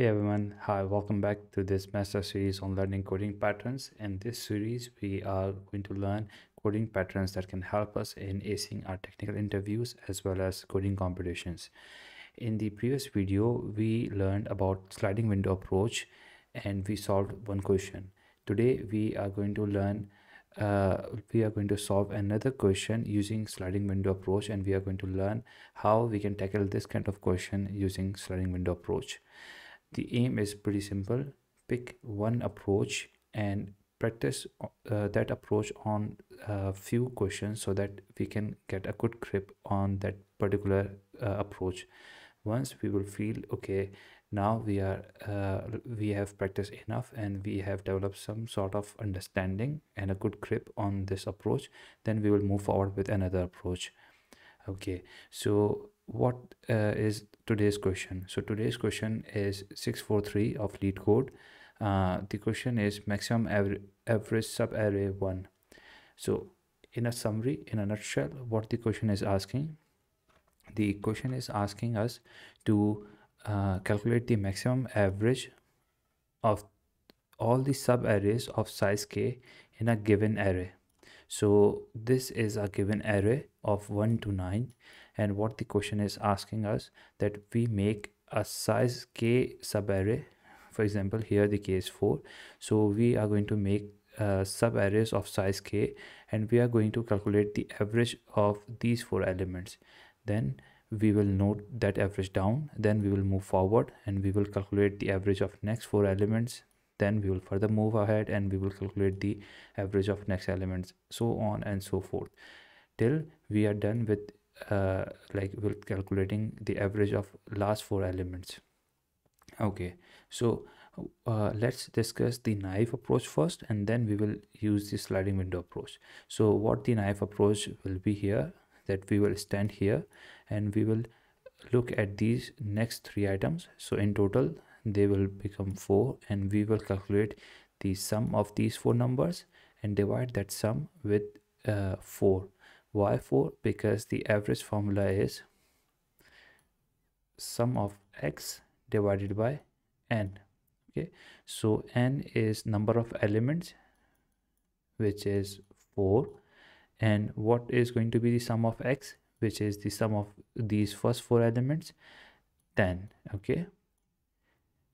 Hey everyone, hi, welcome back to this master series on learning coding patterns. In this series, we are going to learn coding patterns that can help us in acing our technical interviews as well as coding competitions. In the previous video, we learned about sliding window approach and we solved one question. Today, we are going to learn uh, we are going to solve another question using sliding window approach and we are going to learn how we can tackle this kind of question using sliding window approach the aim is pretty simple. Pick one approach and practice uh, that approach on a few questions so that we can get a good grip on that particular uh, approach. Once we will feel okay now we are uh, we have practiced enough and we have developed some sort of understanding and a good grip on this approach then we will move forward with another approach. Okay so what uh, is today's question? So today's question is 643 of LeetCode uh, the question is maximum average, average subarray 1 so in a summary in a nutshell what the question is asking the question is asking us to uh, calculate the maximum average of all the subarrays of size k in a given array. So this is a given array of 1 to 9 and what the question is asking us that we make a size k subarray. For example here the k is 4 so we are going to make uh, subarrays of size k and we are going to calculate the average of these four elements. Then we will note that average down then we will move forward and we will calculate the average of next four elements. Then we will further move ahead and we will calculate the average of next elements so on and so forth. Till we are done with uh, like with calculating the average of last four elements. Okay so uh, let's discuss the naive approach first and then we will use the sliding window approach. So what the naive approach will be here that we will stand here and we will look at these next three items. So in total they will become four and we will calculate the sum of these four numbers and divide that sum with uh, four y4 because the average formula is sum of x divided by n okay? So n is number of elements which is 4 and what is going to be the sum of x which is the sum of these first four elements? 10 okay?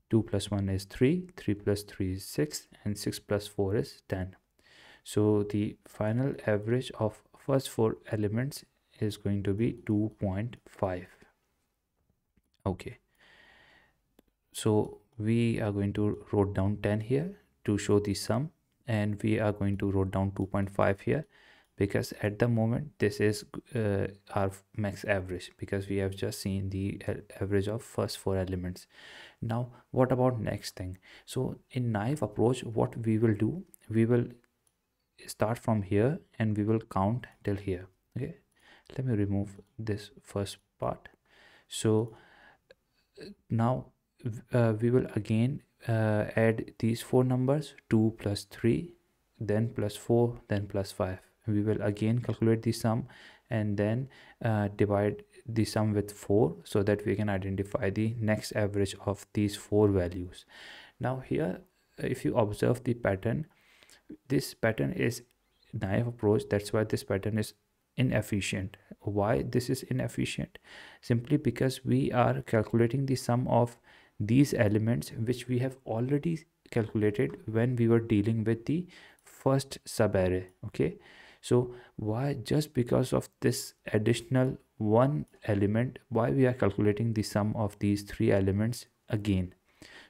2 plus 1 is 3 3 plus 3 is 6 and 6 plus 4 is 10 so the final average of first four elements is going to be 2.5 okay. So we are going to wrote down 10 here to show the sum and we are going to wrote down 2.5 here because at the moment this is uh, our max average because we have just seen the average of first four elements. Now what about next thing? So in naive approach what we will do? We will start from here and we will count till here okay? Let me remove this first part. So now uh, we will again uh, add these four numbers 2 plus 3 then plus 4 then plus 5 we will again calculate the sum and then uh, divide the sum with 4 so that we can identify the next average of these four values. Now here if you observe the pattern this pattern is naive approach that's why this pattern is inefficient. Why this is inefficient? Simply because we are calculating the sum of these elements which we have already calculated when we were dealing with the first subarray okay? So why just because of this additional one element why we are calculating the sum of these three elements again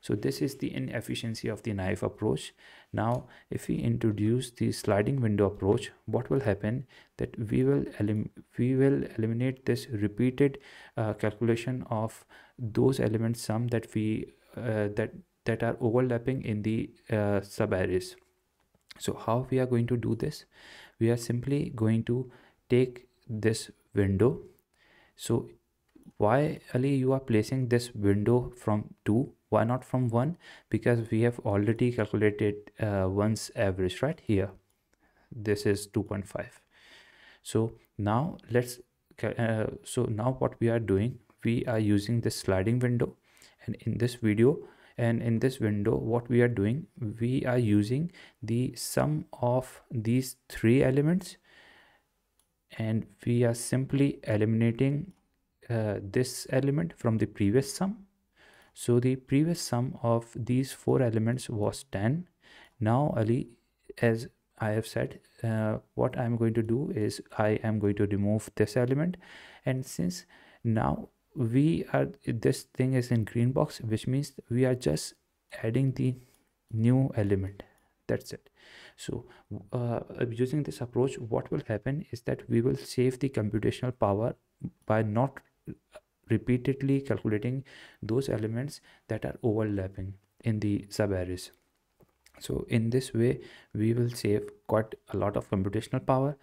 so this is the inefficiency of the naive approach. Now if we introduce the sliding window approach what will happen? That we will we will eliminate this repeated uh, calculation of those elements sum that we uh, that that are overlapping in the uh, subarrays. So how we are going to do this? We are simply going to take this window. So why Ali you are placing this window from 2 why not from 1 because we have already calculated uh, one's average right here. This is 2.5 so now let's uh, so now what we are doing we are using this sliding window. And in this video and in this window what we are doing we are using the sum of these three elements. And we are simply eliminating uh, this element from the previous sum so the previous sum of these four elements was 10 now ali as i have said uh, what i'm going to do is i am going to remove this element. And since now we are this thing is in green box which means we are just adding the new element. That's it. So uh, using this approach what will happen is that we will save the computational power by not repeatedly calculating those elements that are overlapping in the subarrays. So in this way we will save quite a lot of computational power.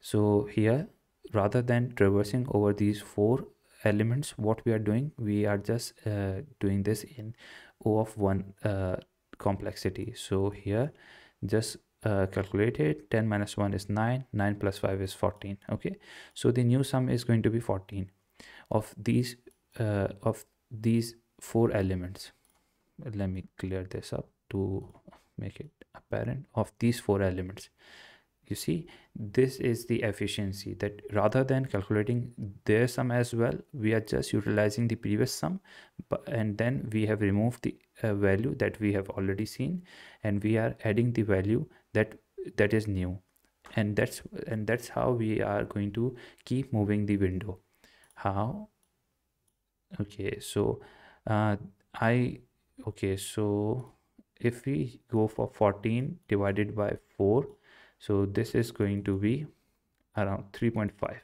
So here rather than traversing over these four elements what we are doing we are just uh, doing this in o of 1 uh, complexity. So here just uh, calculate it. 10 minus 1 is 9 9 plus 5 is 14 okay? So the new sum is going to be 14 of these uh, of these four elements. Let me clear this up to make it apparent. Of these four elements you see this is the efficiency that rather than calculating their sum as well we are just utilizing the previous sum but, and then we have removed the uh, value that we have already seen and we are adding the value that that is new. And that's and that's how we are going to keep moving the window how? Okay so uh, i okay so if we go for 14 divided by 4 so this is going to be around 3.5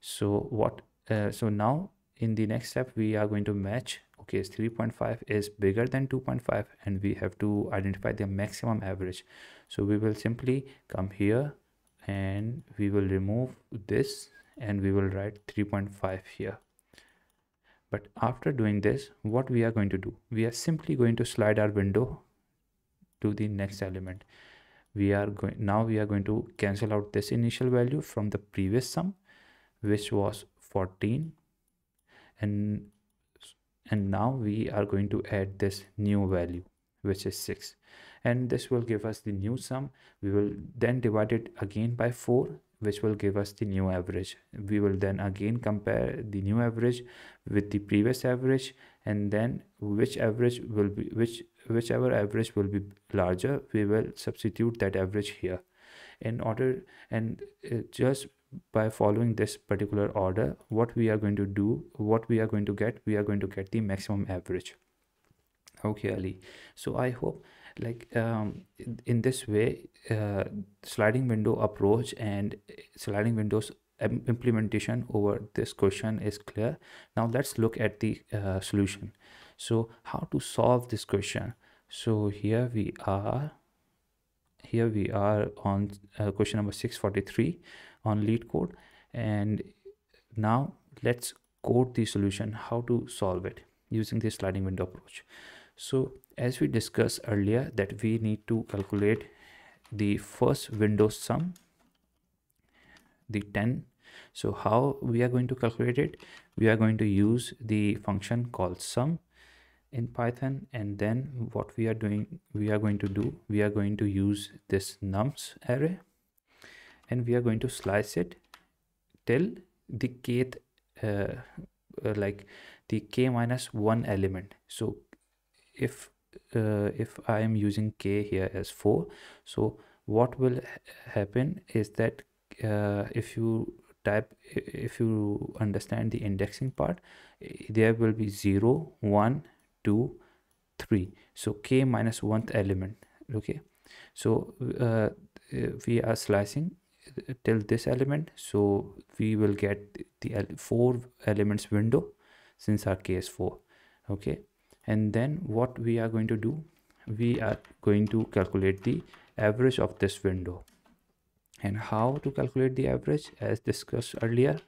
so what uh, so now in the next step we are going to match okay 3.5 is bigger than 2.5 and we have to identify the maximum average. So we will simply come here and we will remove this and we will write 3.5 here. But after doing this what we are going to do we are simply going to slide our window to the next element. We are going now we are going to cancel out this initial value from the previous sum which was 14 and and now we are going to add this new value which is 6 and this will give us the new sum. We will then divide it again by 4 which will give us the new average. We will then again compare the new average with the previous average and then which average will be which whichever average will be larger we will substitute that average here. In order and uh, just by following this particular order what we are going to do what we are going to get we are going to get the maximum average. Okay ali. So i hope like um, in, this way uh, sliding window approach and sliding windows implementation over this question is clear. Now let's look at the uh, solution. So how to solve this question? So here we are here we are on uh, question number 643 on LeetCode and now let's code the solution how to solve it using the sliding window approach so as we discussed earlier that we need to calculate the first window sum the 10 so how we are going to calculate it? We are going to use the function called sum in python and then what we are doing we are going to do we are going to use this nums array and we are going to slice it till the kth uh, uh, like the k minus one element. So if uh, if i am using k here as 4 so what will happen is that uh, if you type if you understand the indexing part there will be 0 1 2 3 so k minus one element okay? So uh, we are slicing till this element so we will get the four elements window since our k is 4 okay and then what we are going to do we are going to calculate the average of this window. And how to calculate the average? As discussed earlier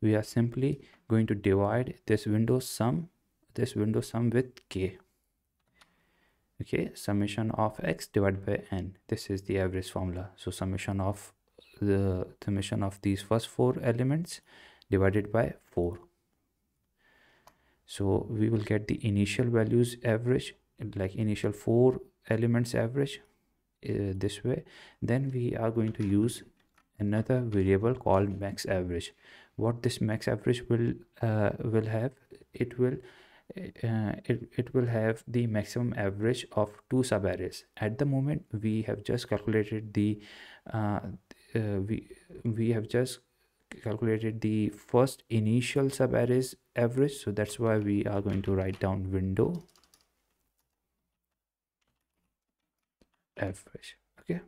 we are simply going to divide this window sum this window sum with k. Okay summation of x divided by n. This is the average formula. So summation of the summation of these first four elements divided by 4 so we will get the initial values average like initial four elements average uh, this way. Then we are going to use another variable called max average. What this max average will uh, will have it will uh, it, it will have the maximum average of two subarrays. At the moment we have just calculated the uh, uh, we we have just calculated the first initial subarrays average. So that's why we are going to write down window average. Okay.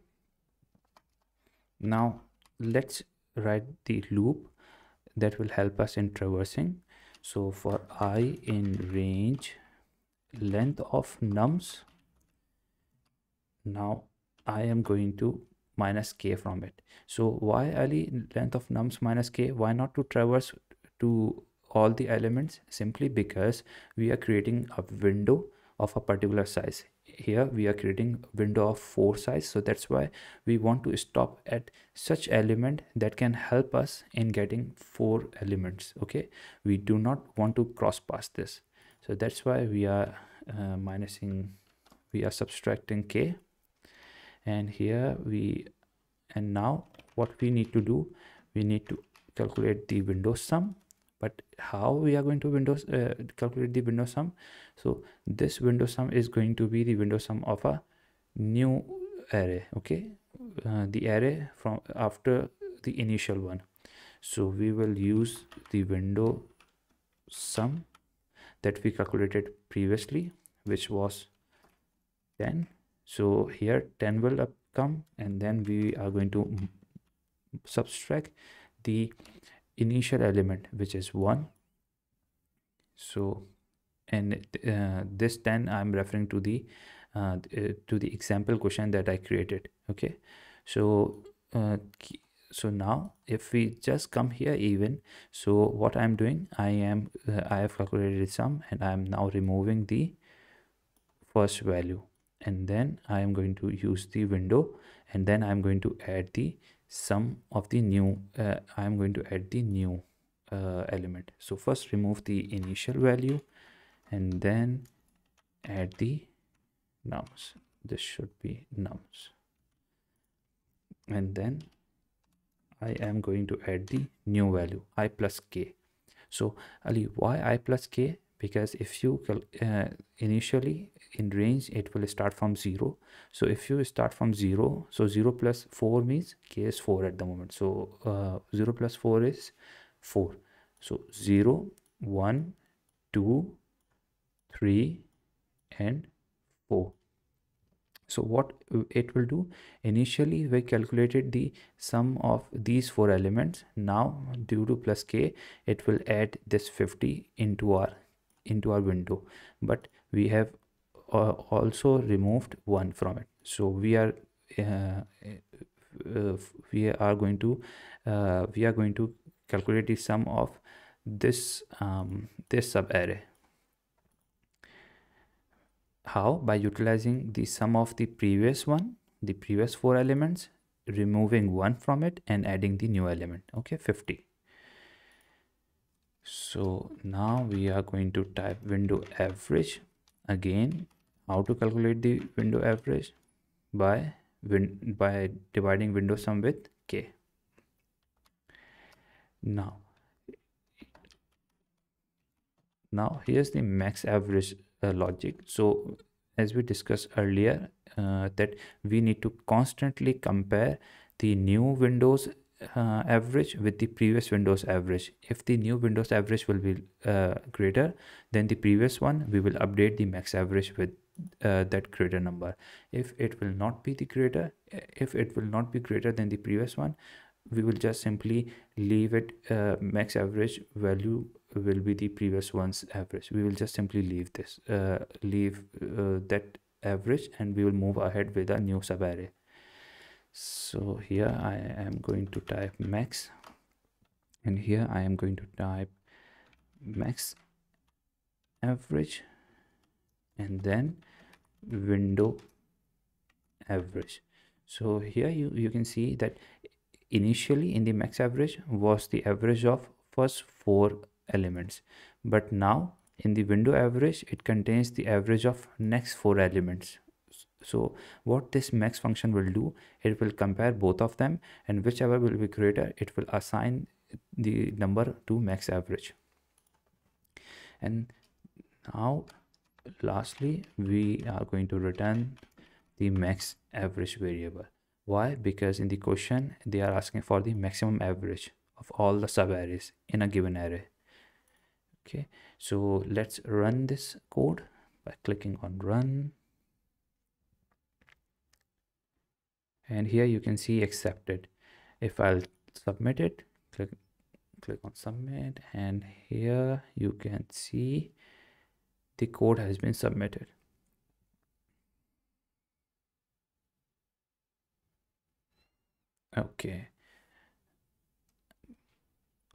Now let's write the loop that will help us in traversing. So for i in range length of nums. Now i am going to minus k from it. So why ali length of nums minus k? Why not to traverse to all the elements? Simply because we are creating a window of a particular size. Here we are creating window of four size. So that's why we want to stop at such element that can help us in getting four elements okay? We do not want to cross past this. So that's why we are uh, minusing we are subtracting k and here we and now what we need to do we need to calculate the window sum. But how we are going to windows uh, calculate the window sum? So this window sum is going to be the window sum of a new array okay? Uh, the array from after the initial one. So we will use the window sum that we calculated previously which was 10 so here 10 will come and then we are going to subtract the initial element which is 1 so and uh, this 10 i'm referring to the uh, uh, to the example question that i created okay? So uh, so now if we just come here even so what i'm doing i am uh, i have calculated sum and i am now removing the first value and then i am going to use the window and then i'm going to add the sum of the new uh, I am going to add the new uh, element. So first remove the initial value and then add the nums. This should be nums. And then I am going to add the new value i plus k. So Ali why i plus k because if you uh, initially in range it will start from 0 so if you start from 0 so 0 plus 4 means k is 4 at the moment. So uh, 0 plus 4 is 4 so 0 1 2 3 and 4 so what it will do initially we calculated the sum of these four elements. Now due to plus k it will add this 50 into our into our window but we have uh, also removed one from it. So we are uh, uh, we are going to uh, we are going to calculate the sum of this um, this sub array how? By utilizing the sum of the previous one the previous four elements removing one from it and adding the new element. Okay 50 so now we are going to type window average. Again how to calculate the window average? By win by dividing window sum with k. Now now here's the max average uh, logic. So as we discussed earlier uh, that we need to constantly compare the new windows uh, average with the previous windows average. If the new windows average will be uh, greater than the previous one we will update the max average with uh, that greater number. If it will not be the greater if it will not be greater than the previous one we will just simply leave it uh, max average value will be the previous one's average. We will just simply leave this uh, leave uh, that average and we will move ahead with a new subarray so here I am going to type max and here I am going to type max average and then window average. So here you you can see that initially in the max average was the average of first four elements but now in the window average it contains the average of next four elements so what this max function will do it will compare both of them and whichever will be greater it will assign the number to max average. And now lastly we are going to return the max average variable. Why? Because in the question they are asking for the maximum average of all the subarrays in a given array. Okay so let's run this code by clicking on run and here you can see accepted. If I'll submit it click click on submit. And here you can see the code has been submitted. Okay.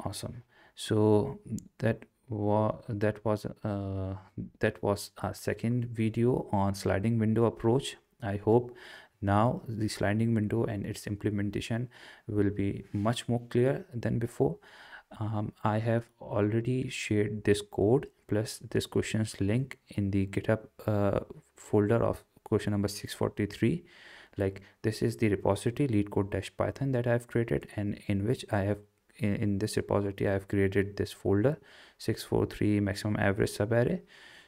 Awesome. So that was that was uh, that was our second video on sliding window approach. I hope now the sliding window and its implementation will be much more clear than before. Um, i have already shared this code plus this questions link in the github uh, folder of question number 643 like this is the repository leetcode dash python that i've created and in which i have in, in this repository i have created this folder 643 maximum average subarray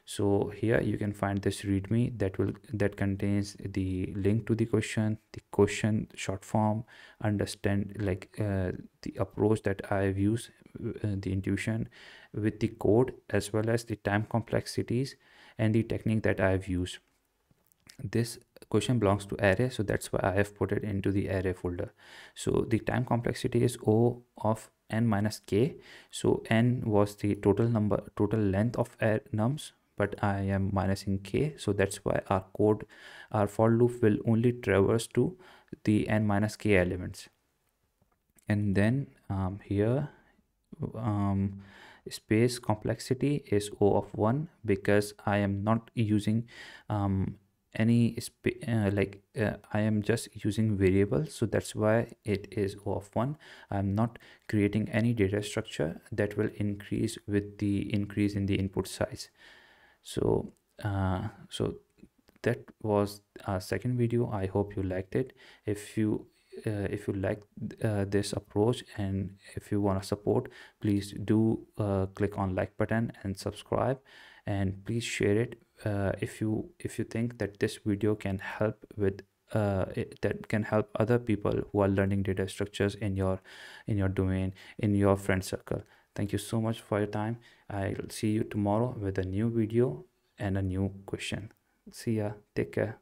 so here you can find this readme that will that contains the link to the question the question short form understand like uh, the approach that i've used uh, the intuition with the code as well as the time complexities and the technique that i've used. This question belongs to array so that's why i have put it into the array folder. So the time complexity is o of n minus k. So n was the total number total length of nums but i am minusing k so that's why our code our for loop will only traverse to the n minus k elements. And then um, here um, space complexity is o of 1 because i am not using um, any uh, like uh, i am just using variables so that's why it is o of 1 i'm not creating any data structure that will increase with the increase in the input size so uh, so that was our second video. I hope you liked it. If you uh, if you like uh, this approach and if you want to support please do uh, click on like button and subscribe. And please share it uh, if you if you think that this video can help with uh, it, that can help other people who are learning data structures in your in your domain in your friend circle thank you so much for your time. I'll see you tomorrow with a new video and a new question. See ya. Take care